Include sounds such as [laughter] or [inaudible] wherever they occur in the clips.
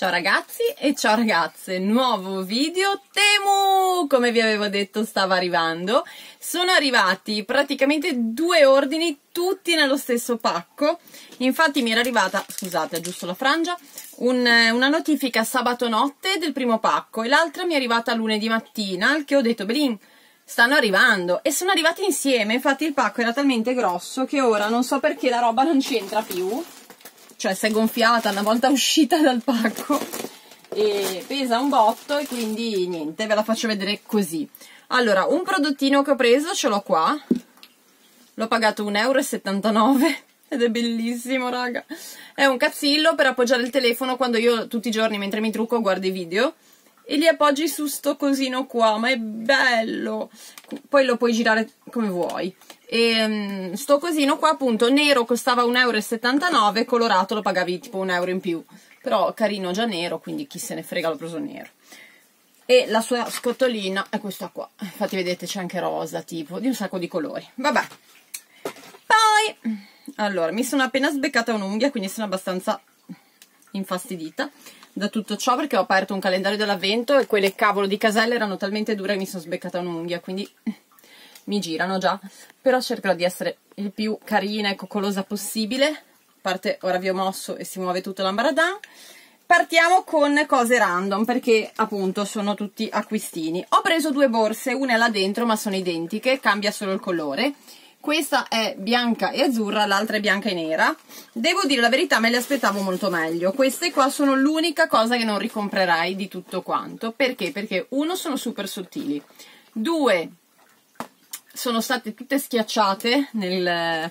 Ciao ragazzi e ciao ragazze, nuovo video Temu, come vi avevo detto stava arrivando, sono arrivati praticamente due ordini tutti nello stesso pacco, infatti mi era arrivata, scusate giusto la frangia, un, una notifica sabato notte del primo pacco e l'altra mi è arrivata lunedì mattina che ho detto Belin stanno arrivando. E sono arrivati insieme, infatti il pacco era talmente grosso che ora non so perché la roba non ci entra più cioè si è gonfiata una volta uscita dal pacco e pesa un botto e quindi niente, ve la faccio vedere così. Allora, un prodottino che ho preso ce l'ho qua, l'ho pagato 1,79 euro ed è bellissimo raga. È un cazzillo per appoggiare il telefono quando io tutti i giorni mentre mi trucco guardo i video e li appoggi su sto cosino qua, ma è bello! Poi lo puoi girare come vuoi. E um, sto cosino qua appunto nero costava 1,79 euro, colorato lo pagavi tipo un euro in più. Però carino già nero, quindi chi se ne frega l'ho preso nero. E la sua scotolina è questa qua. Infatti vedete c'è anche rosa tipo, di un sacco di colori. Vabbè. Poi, allora, mi sono appena sbeccata un'unghia, quindi sono abbastanza infastidita da tutto ciò perché ho aperto un calendario dell'avvento e quelle cavolo di caselle erano talmente dure che mi sono sbeccata un'unghia, quindi [laughs] mi girano già, però cercherò di essere il più carina e coccolosa possibile. A parte ora vi ho mosso e si muove tutto l'ambaradan. Partiamo con cose random perché appunto sono tutti acquistini. Ho preso due borse, una là dentro ma sono identiche, cambia solo il colore. Questa è bianca e azzurra, l'altra è bianca e nera. Devo dire la verità, me le aspettavo molto meglio. Queste qua sono l'unica cosa che non ricomprerei di tutto quanto. Perché? Perché uno sono super sottili, due sono state tutte schiacciate nel,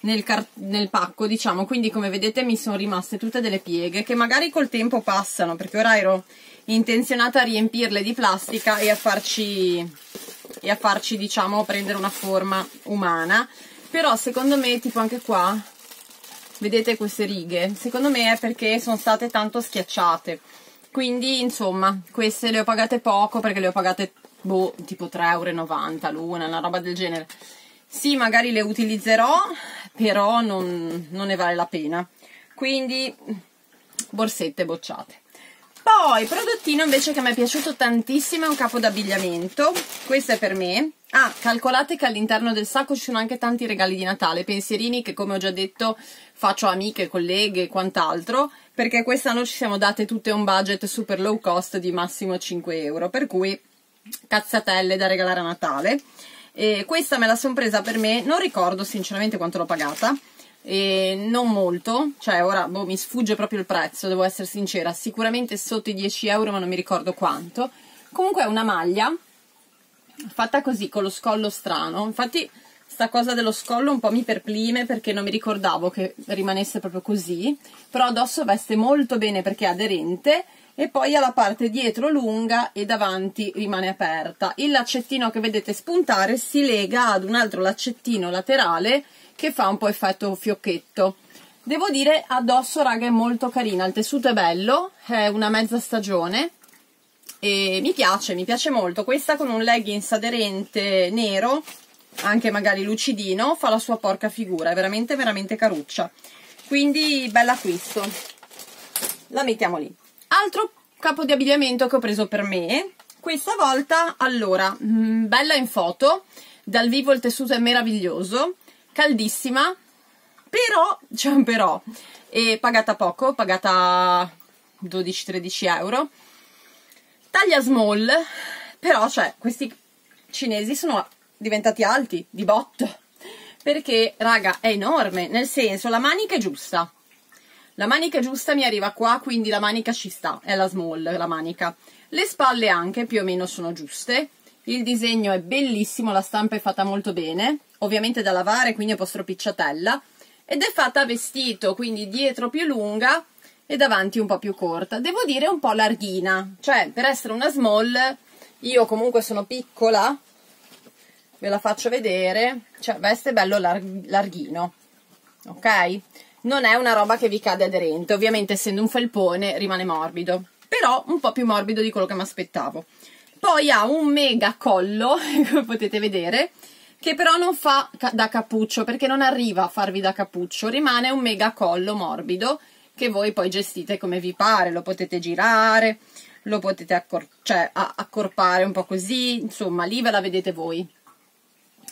nel, nel, pacco, diciamo, quindi come vedete mi sono rimaste tutte delle pieghe che magari col tempo passano, perché ora ero intenzionata a riempirle di plastica e a farci, e a farci diciamo, prendere una forma umana, però secondo me, tipo anche qua, vedete queste righe, secondo me è perché sono state tanto schiacciate, quindi insomma, queste le ho pagate poco perché le ho pagate boh, tipo 3,90 euro l'una, una roba del genere. Sì, magari le utilizzerò, però non, non ne vale la pena. Quindi, borsette bocciate. Poi, prodottino invece che mi è piaciuto tantissimo è un capo d'abbigliamento. Questo è per me. Ah, calcolate che all'interno del sacco ci sono anche tanti regali di Natale, pensierini che come ho già detto faccio amiche, colleghe e quant'altro, perché quest'anno ci siamo date tutte un budget super low cost di massimo 5 euro, per cui cazzatelle da regalare a Natale. E questa me la sono presa per me, non ricordo sinceramente quanto l'ho pagata, e non molto, cioè ora boh, mi sfugge proprio il prezzo, devo essere sincera, sicuramente sotto i 10 euro ma non mi ricordo quanto. Comunque è una maglia fatta così con lo scollo strano, infatti sta cosa dello scollo un po' mi perplime perché non mi ricordavo che rimanesse proprio così, però addosso veste molto bene perché è aderente e poi ha la parte dietro lunga e davanti rimane aperta. Il laccettino che vedete spuntare si lega ad un altro laccettino laterale che fa un po' effetto fiocchetto. Devo dire addosso raga è molto carina, il tessuto è bello, è una mezza stagione e mi piace, mi piace molto. Questa con un leggings aderente nero, anche magari lucidino, fa la sua porca figura, è veramente veramente caruccia. Quindi bell'acquisto. La mettiamo lì. Altro capo di abbigliamento che ho preso per me. Questa volta, allora, mh, mm, bella in foto, dal vivo il tessuto è meraviglioso, caldissima, però, c'è però, e pagata poco, pagata 12-13 euro. Taglia small, però, cioè, questi cinesi sono diventati alti, di botto, perché, raga, è enorme, nel senso, la manica è giusta, la manica giusta mi arriva qua, quindi la manica ci sta, è la small la manica. Le spalle anche più o meno sono giuste. Il disegno è bellissimo, la stampa è fatta molto bene, ovviamente da lavare, quindi è un po' stropicciatella. Ed è fatta a vestito, quindi dietro più lunga e davanti un po' più corta. Devo dire un po' larghina, cioè per essere una small, io comunque sono piccola, ve la faccio vedere, cioè veste bello larg larghino, ok? non è una roba che vi cade aderente, ovviamente essendo un felpone rimane morbido, però un po' più morbido di quello che mi aspettavo. Poi ha un mega collo, [laughs] come potete vedere, che però non fa da cappuccio, perché non arriva a farvi da cappuccio, rimane un mega collo morbido, che voi poi gestite come vi pare, lo potete girare, lo potete accor cioè, accorpare un po' così, insomma lì ve la vedete voi.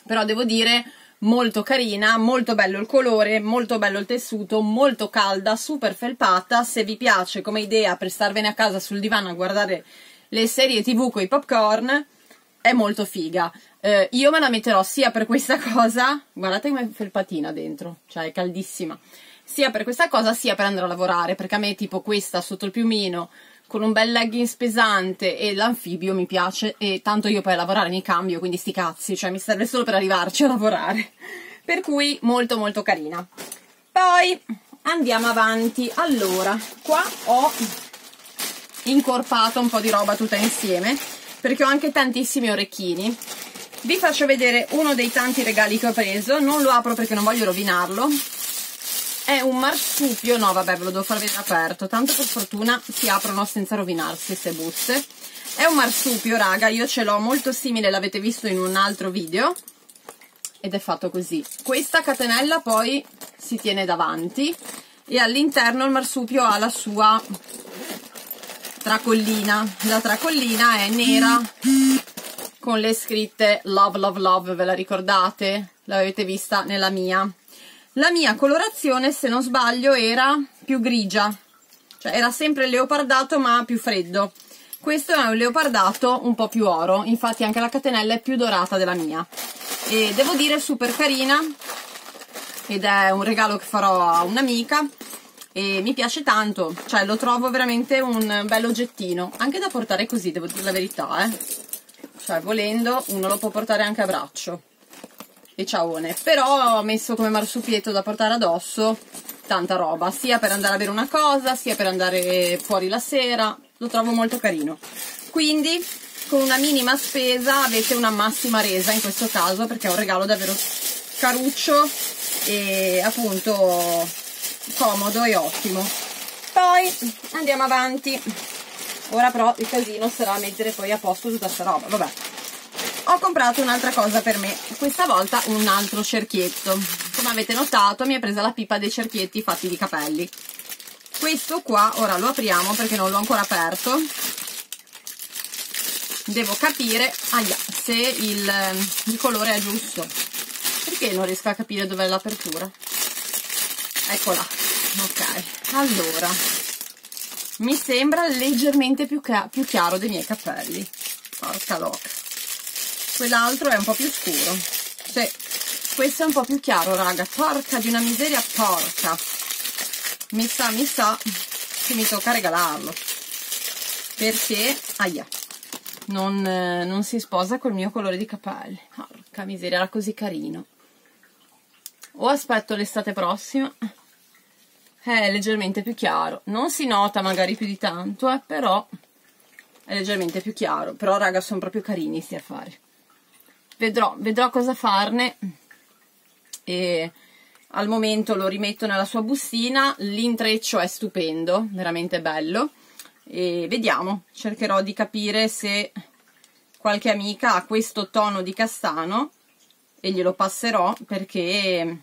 Però devo dire molto carina, molto bello il colore, molto bello il tessuto, molto calda, super felpata. Se vi piace come idea per starvene a casa sul divano a guardare le serie tv con i popcorn, è molto figa. Eh, io me la metterò sia per questa [laughs] cosa, guardate come felpatina dentro, cioè è caldissima, sia per questa cosa sia per andare a lavorare, perché a me tipo questa sotto il piumino con un bel leggings pesante e l'anfibio mi piace e tanto io poi a lavorare mi cambio, quindi sti cazzi, cioè mi serve solo per arrivarci a lavorare. [laughs] Per cui molto molto carina. Poi andiamo avanti. Allora, qua ho incorpato un po' di roba tutta insieme perché ho anche tantissimi orecchini. Vi faccio vedere uno dei tanti regali che ho preso, non lo apro perché non voglio rovinarlo, è un marsupio, no vabbè ve lo devo far vedere aperto, tanto per fortuna si aprono senza rovinarsi queste buste. È un marsupio raga, io ce l'ho molto simile, l'avete visto in un altro video ed è fatto così. Questa catenella poi si tiene davanti e all'interno il marsupio ha la sua tracollina. La tracollina è nera con le scritte love love love, ve la ricordate? L'avete vista nella mia. La mia colorazione se non sbaglio era più grigia. Cioè era sempre leopardato ma più freddo. Questo è un leopardato un po' più oro. Infatti anche la catenella è più dorata della mia. E devo dire super carina. Ed è un regalo che farò a un'amica e mi piace tanto cioè lo trovo veramente un bel oggettino anche da portare così devo dire la verità eh. Cioè volendo uno lo può portare anche a braccio. E ciaone. Però ho messo come marsupietto da portare addosso tanta roba sia per andare a bere una cosa sia per andare fuori la sera. Lo trovo molto carino. Quindi con una minima spesa avete una massima resa in questo caso perché è un regalo davvero caruccio. E appunto comodo e ottimo poi andiamo avanti ora però il casino sarà mettere poi a posto tutta questa roba vabbè ho comprato un'altra cosa per me, questa volta un altro cerchietto. Come avete notato mi è presa la pipa dei cerchietti fatti di capelli. Questo qua, ora lo apriamo perché non l'ho ancora aperto. Devo capire aia, se il, il colore è giusto. Perché non riesco a capire dov'è l'apertura? Eccola. Ok, allora. Mi sembra leggermente più, più chiaro dei miei capelli. Porca loca. Quell'altro è un po' più scuro. Sì, questo è un po' più chiaro raga. Porca di una miseria porca. Mi sa mi sa che mi tocca regalarlo. Perché aia non, non si sposa col mio colore di capelli. Porca miseria era così carino. O aspetto l'estate prossima è leggermente più chiaro. Non si nota magari più di tanto eh, però è leggermente più chiaro. Però raga sono proprio carini sti affari. Vedrò, vedrò cosa farne. E al momento lo rimetto nella sua bustina. L'intreccio è stupendo veramente bello. E vediamo. Cercherò di capire se qualche amica ha questo tono di castano e glielo passerò perché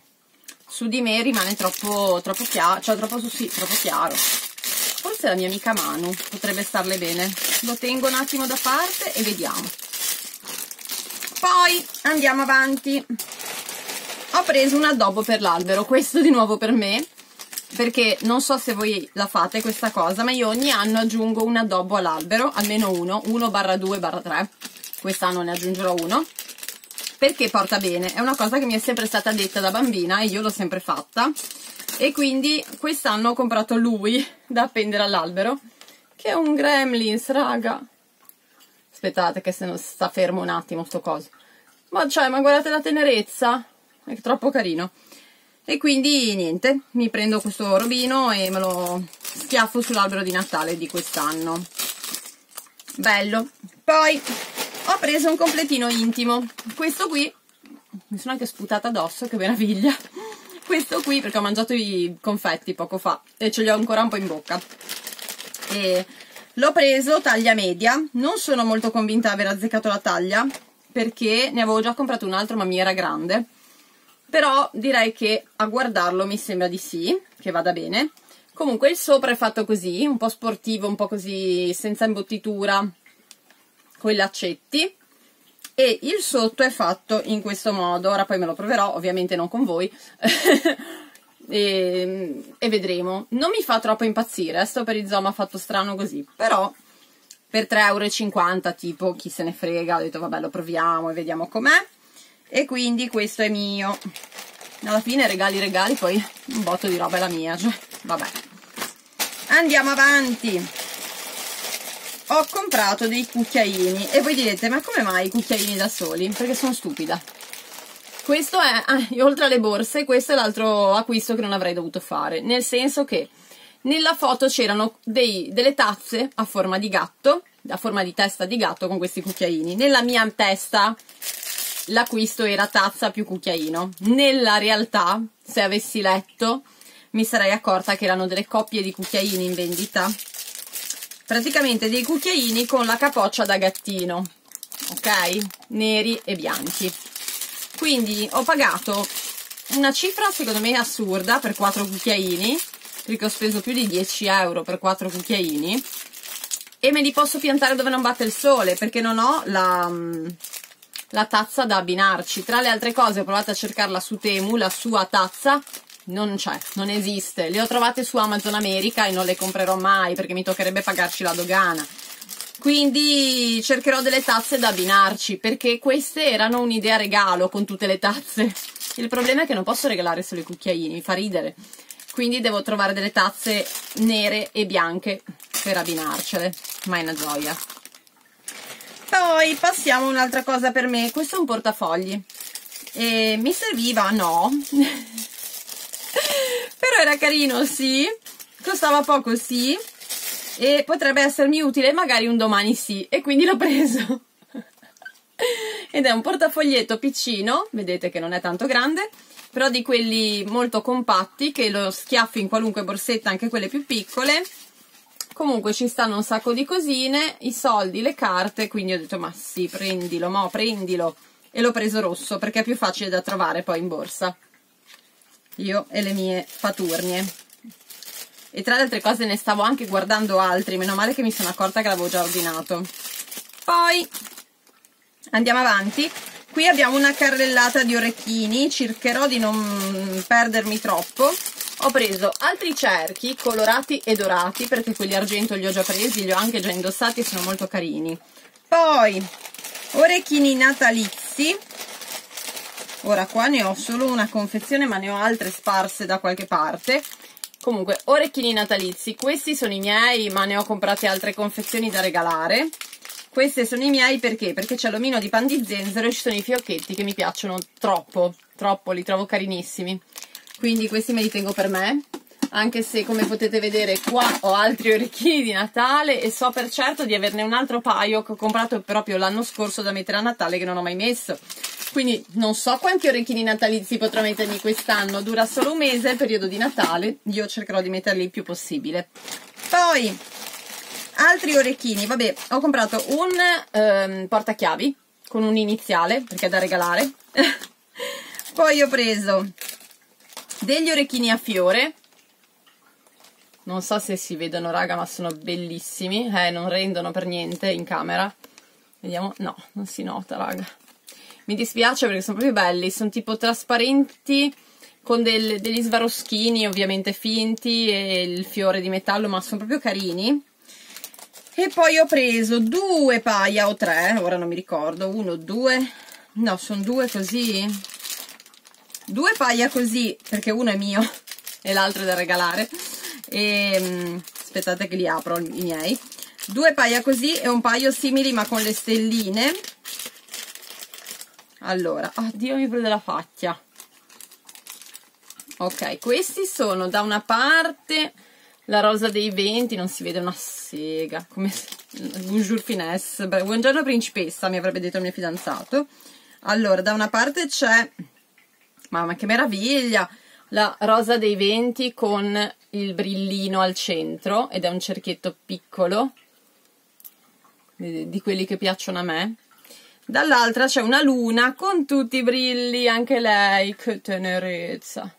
su di me rimane troppo, troppo chiaro cioè troppo, sì, troppo chiaro. Forse la mia amica Manu potrebbe starle bene. Lo tengo un attimo da parte e vediamo. Poi andiamo avanti. Ho preso un addobbo per l'albero questo di nuovo per me perché non so se voi la fate questa cosa ma io ogni anno aggiungo un addobbo all'albero almeno uno 1 barra 2 barra 3 quest'anno ne aggiungerò uno perché porta bene? È una cosa che mi è sempre stata detta da bambina e io l'ho sempre fatta. E quindi quest'anno ho comprato lui da appendere all'albero che è un gremlins raga. Aspettate che se non sta fermo un attimo sto coso. Ma cioè ma guardate la tenerezza. È troppo carino. E quindi niente mi prendo questo robino e me lo schiaffo sull'albero di Natale di quest'anno. Bello. Poi ho preso un completino intimo. Questo qui mi sono anche sputata addosso che meraviglia. Questo qui perché ho mangiato i confetti poco fa e ce li ho ancora un po' in bocca. L'ho preso taglia media, non sono molto convinta di aver azzeccato la taglia perché ne avevo già comprato un altro ma mi era grande. Però direi che a guardarlo mi sembra di sì, che vada bene. Comunque il sopra è fatto così, un po' sportivo, un po' così senza imbottitura, con laccetti. E il sotto è fatto in questo modo, ora poi me lo proverò, ovviamente non con voi, [laughs] e, e, vedremo. Non mi fa troppo impazzire, sto per il Zoma fatto strano così, però per 3,50 euro tipo, chi se ne frega, ho detto vabbè lo proviamo e vediamo com'è. E quindi questo è mio. Alla fine regali regali, poi un botto di roba è la mia, cioè, vabbè. Andiamo avanti. Ho comprato dei cucchiaini e voi direte, ma come mai i cucchiaini da soli? Perché sono stupida. Questo è, ah, oltre alle borse, questo è l'altro acquisto che non avrei dovuto fare, nel senso che nella foto c'erano delle tazze a forma di gatto, a forma di testa di gatto con questi cucchiaini. Nella mia testa l'acquisto era tazza più cucchiaino. Nella realtà, se avessi letto, mi sarei accorta che erano delle coppie di cucchiaini in vendita. Praticamente dei cucchiaini con la capoccia da gattino, ok? Neri e bianchi. Quindi ho pagato una cifra secondo me assurda per quattro cucchiaini, perché ho speso più di 10 euro per quattro cucchiaini e me li posso piantare dove non batte il sole perché non ho la, la tazza da abbinarci. Tra le altre cose ho provato a cercarla su Temu, la sua tazza non c'è, non esiste. Le ho trovate su Amazon America e non le comprerò mai perché mi toccherebbe pagarci la dogana. Quindi cercherò delle tazze da abbinarci perché queste erano un'idea regalo con tutte le tazze. Il problema è che non posso regalare solo i cucchiaini mi fa ridere. Quindi devo trovare delle tazze nere e bianche per abbinarcele ma è una gioia. Poi passiamo a un'altra cosa per me. Questo è un portafogli. E mi serviva? No [laughs] però era carino sì. Costava poco sì. E potrebbe essermi utile magari un domani sì. E quindi l'ho preso. [laughs] Ed è un portafoglietto piccino vedete che non è tanto grande però di quelli molto compatti che lo schiaffi in qualunque borsetta anche quelle più piccole. Comunque ci stanno un sacco di cosine i soldi, le carte quindi ho detto ma sì prendilo, mo prendilo. E l'ho preso rosso perché è più facile da trovare poi in borsa io e le mie faturnie e tra le altre cose ne stavo anche guardando altri, meno male che mi sono accorta che l'avevo già ordinato. Poi andiamo avanti. Qui abbiamo una carrellata di orecchini, cercherò di non perdermi troppo. Ho preso altri cerchi colorati e dorati perché quelli argento li ho già presi, li ho anche già indossati e sono molto carini. Poi orecchini natalizi. Ora qua ne ho solo una confezione ma ne ho altre sparse da qualche parte Comunque, orecchini natalizi, questi sono i miei, ma ne ho comprate altre confezioni da regalare. Questi sono i miei perché? Perché c'è l'omino di pan di zenzero e ci sono i fiocchetti che mi piacciono troppo, troppo, li trovo carinissimi. Quindi questi me li tengo per me, anche se come potete vedere qua ho altri orecchini di Natale e so per certo di averne un altro paio che ho comprato proprio l'anno scorso da mettere a Natale che non ho mai messo quindi non so quanti orecchini natalizi potrò mettermi quest'anno. Dura solo un mese periodo di Natale. Io cercherò di metterli il più possibile. Poi altri orecchini. Vabbè ho comprato un ehm, portachiavi con un iniziale perché è da regalare. [laughs] Poi ho preso degli orecchini a fiore. Non so se si vedono raga ma sono bellissimi. Eh, non rendono per niente in camera. Vediamo. No non si nota raga mi dispiace perché sono proprio belli, sono tipo trasparenti con del, degli svaroschini ovviamente finti e il fiore di metallo, ma sono proprio carini. E poi ho preso due paia o tre, ora non mi ricordo, uno, due, no, sono due così. Due paia così, perché uno è mio [laughs] e l'altro è da regalare. E mm, aspettate che li apro i miei. Due paia così e un paio simili ma con le stelline allora oddio mi prende la faccia. Ok questi sono da una parte la rosa dei venti non si vede una sega come [laughs] bonjour finesse. Buongiorno principessa mi avrebbe detto il mio fidanzato. Allora da una parte c'è mamma che meraviglia la rosa dei venti con il brillino al centro ed è un cerchietto piccolo di quelli che piacciono a me Dall'altra c'è una luna con tutti i brilli, anche lei, che tenerezza.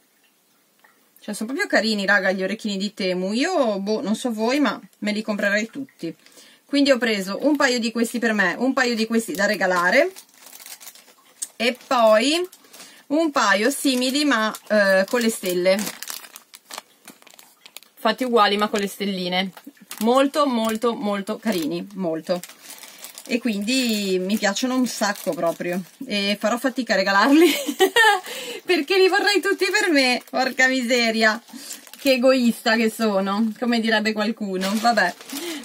cioè sono proprio carini raga gli orecchini di Temu. Io boh non so voi ma me li comprerei tutti. Quindi ho preso un paio di questi per me un paio di questi da regalare. E poi un paio simili ma eh, con le stelle. Fatti uguali ma con le stelline. Molto molto molto carini. Molto e quindi mi piacciono un sacco proprio. E farò fatica a regalarli [laughs] perché li vorrei tutti per me porca miseria. Che egoista che sono come direbbe qualcuno. Vabbè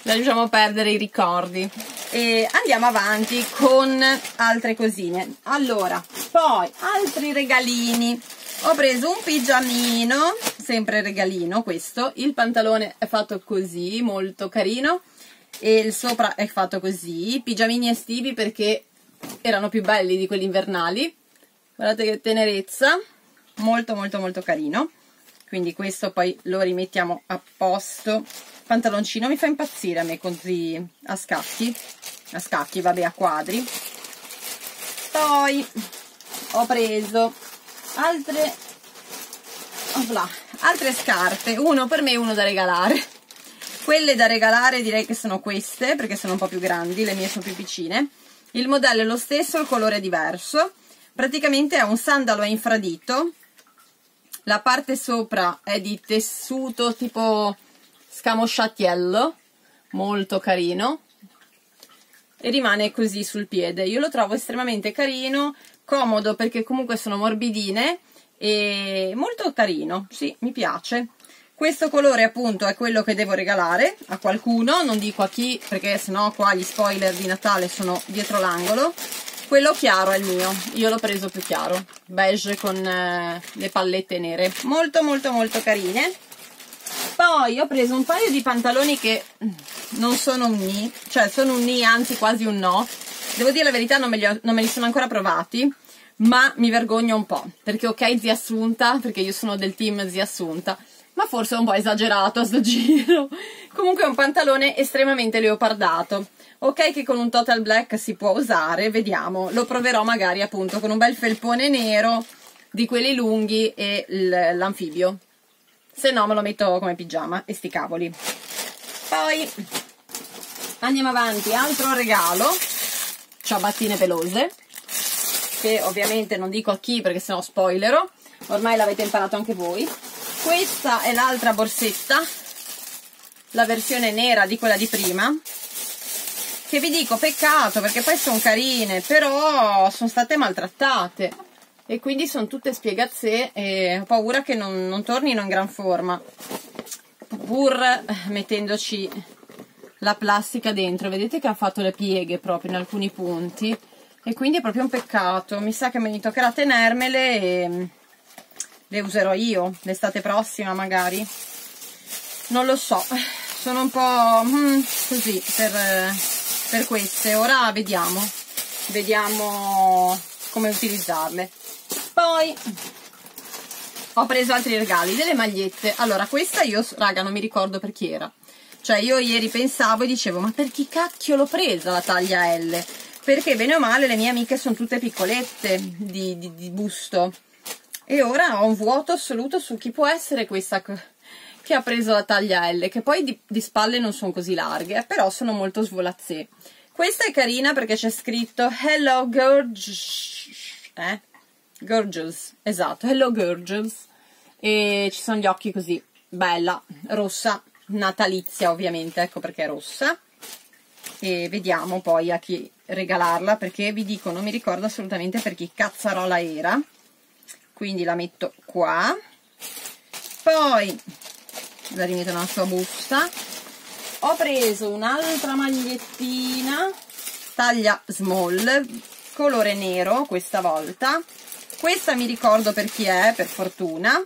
lasciamo perdere i ricordi. E andiamo avanti con altre cosine. Allora poi altri regalini. Ho preso un pigiamino sempre regalino questo. Il pantalone è fatto così molto carino e il sopra è fatto così. Pigiamini estivi perché erano più belli di quelli invernali. Guardate che tenerezza. Molto molto molto carino. Quindi questo poi lo rimettiamo a posto. Pantaloncino mi fa impazzire a me così a scacchi. A scacchi vabbè a quadri. Poi ho preso altre oh altre scarpe. Uno per me e uno da regalare quelle da regalare direi che sono queste perché sono un po' più grandi le mie sono più piccine. Il modello è lo stesso il colore è diverso. Praticamente è un sandalo a infradito. La parte sopra è di tessuto tipo scamosciatiello molto carino. E rimane così sul piede. Io lo trovo estremamente carino comodo perché comunque sono morbidine e molto carino sì mi piace questo colore appunto è quello che devo regalare a qualcuno non dico a chi perché sennò qua gli spoiler di Natale sono dietro l'angolo. Quello chiaro è il mio io l'ho preso più chiaro beige con eh, le pallette nere. Molto molto molto carine. Poi ho preso un paio di pantaloni che non sono un ni cioè sono un ni anzi quasi un no. Devo dire la verità non me li, ho, non me li sono ancora provati ma mi vergogno un po' perché ok zia Assunta perché io sono del team zia Assunta ma forse è un po' esagerato a sto [laughs] giro. Comunque è un pantalone estremamente leopardato. Ok che con un total black si può usare vediamo. Lo proverò magari appunto con un bel felpone nero di quelli lunghi e l'anfibio. Se no me lo metto come pigiama e sti cavoli. Poi andiamo avanti. Altro regalo. Ciabattine pelose che ovviamente non dico a chi perché sennò spoilerò ormai l'avete imparato anche voi questa è l'altra borsetta la versione nera di quella di prima che vi dico peccato perché poi sono carine però sono state maltrattate e quindi sono tutte spiegazze e ho paura che non, non tornino in gran forma pur mettendoci la plastica dentro. Vedete che ha fatto le pieghe proprio in alcuni punti e quindi è proprio un peccato. Mi sa che mi toccherà tenermele e le userò io l'estate prossima magari? Non lo so. Sono un po' mm, così per per queste. Ora vediamo. Vediamo come utilizzarle. Poi ho preso altri regali delle magliette. Allora questa io raga non mi ricordo per chi era. Cioè io ieri pensavo e dicevo ma per chi cacchio l'ho presa la taglia L? Perché bene o male le mie amiche sono tutte piccolette di, di, di busto e ora ho un vuoto assoluto su chi può essere questa che ha preso la taglia L, che poi di, di spalle non sono così larghe, però sono molto svolazzè. Questa è carina perché c'è scritto Hello Gorgeous, eh? Gorgeous, esatto, Hello Gorgeous, e ci sono gli occhi così, bella, rossa, natalizia ovviamente, ecco perché è rossa, e vediamo poi a chi regalarla, perché vi dico, non mi ricordo assolutamente per chi cazzarola era, quindi la metto qua, poi la rimetto nella sua busta. Ho preso un'altra magliettina taglia small colore nero questa volta. Questa mi ricordo per chi è per fortuna.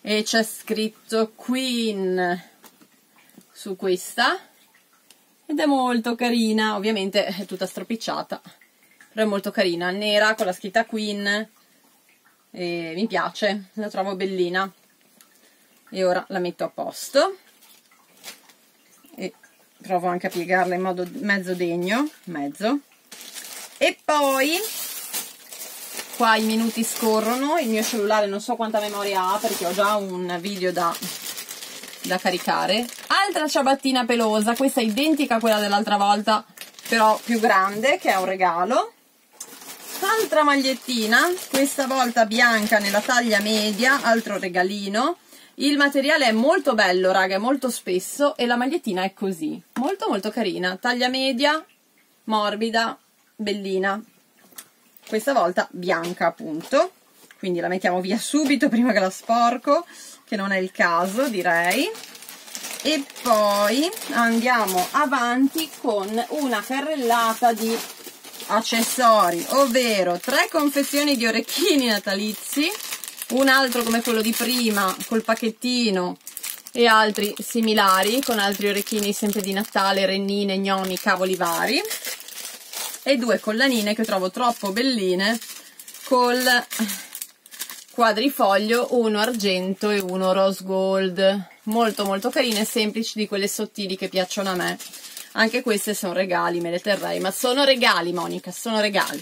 E c'è scritto Queen su questa. Ed è molto carina. Ovviamente è tutta stropicciata però è molto carina. Nera con la scritta Queen e mi piace la trovo bellina e ora la metto a posto e provo anche a piegarla in modo mezzo degno mezzo e poi qua i minuti scorrono, il mio cellulare non so quanta memoria ha perché ho già un video da, da caricare. Altra ciabattina pelosa, questa è identica a quella dell'altra volta, però più grande, che è un regalo. Altra magliettina, questa volta bianca nella taglia media, altro regalino. Il materiale è molto bello, raga, è molto spesso e la magliettina è così. Molto molto carina, taglia media, morbida, bellina. Questa volta bianca appunto, quindi la mettiamo via subito prima che la sporco, che non è il caso direi. E poi andiamo avanti con una carrellata di accessori, ovvero tre confezioni di orecchini natalizi, un altro come quello di prima col pacchettino e altri similari con altri orecchini sempre di Natale, rennine, gnomi, cavoli vari e due collanine che trovo troppo belline col quadrifoglio, uno argento e uno rose gold. Molto molto carine, semplici di quelle sottili che piacciono a me anche queste sono regali, me le terrei, ma sono regali Monica, sono regali.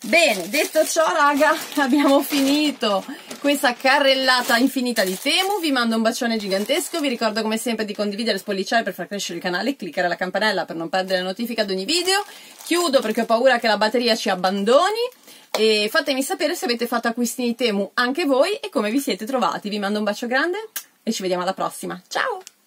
Bene, detto ciò raga, [laughs] abbiamo finito questa carrellata infinita di Temu, vi mando un bacione gigantesco, vi ricordo come sempre di condividere e spolliciare per far crescere il canale, cliccare la campanella per non perdere la notifica ad ogni video, chiudo perché ho paura che la batteria ci abbandoni. E fatemi sapere se avete fatto acquisti di Temu anche voi e come vi siete trovati, vi mando un bacio grande e ci vediamo alla prossima, ciao!